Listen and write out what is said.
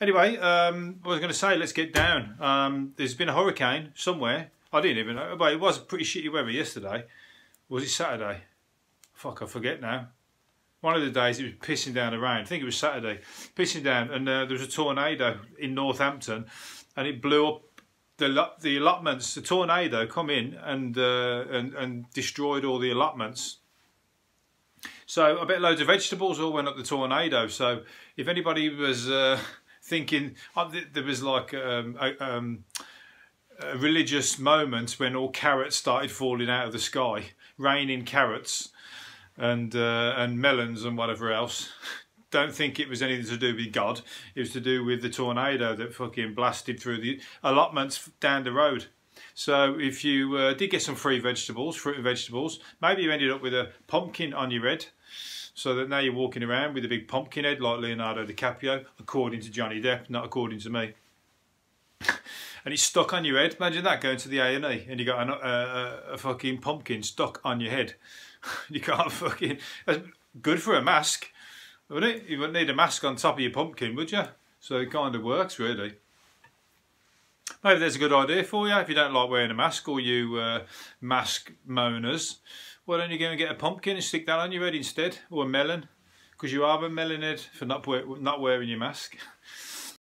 Anyway, um, I was going to say, let's get down. Um, there's been a hurricane somewhere. I didn't even know, but it was pretty shitty weather yesterday. Was it Saturday? Fuck, I forget now. One of the days it was pissing down the rain. I think it was Saturday, pissing down, and uh, there was a tornado in Northampton, and it blew up the the allotments. The tornado come in and uh, and and destroyed all the allotments. So I bet loads of vegetables all went up the tornado. So if anybody was uh, thinking, uh, there was like um, a, um, a religious moment when all carrots started falling out of the sky, raining carrots and uh, and melons and whatever else. Don't think it was anything to do with God. It was to do with the tornado that fucking blasted through the allotments down the road. So if you uh, did get some free vegetables, fruit and vegetables, maybe you ended up with a pumpkin on your head. So that now you're walking around with a big pumpkin head like Leonardo DiCaprio, according to Johnny Depp, not according to me. and it's stuck on your head. Imagine that going to the A&E and you got a, a, a fucking pumpkin stuck on your head. you can't fucking. That's good for a mask, wouldn't it? You wouldn't need a mask on top of your pumpkin, would you? So it kind of works, really. Maybe there's a good idea for you if you don't like wearing a mask or you uh, mask moaners. Why don't you go and get a pumpkin and stick that on your head instead, or a melon, because you are a melon head for not not wearing your mask.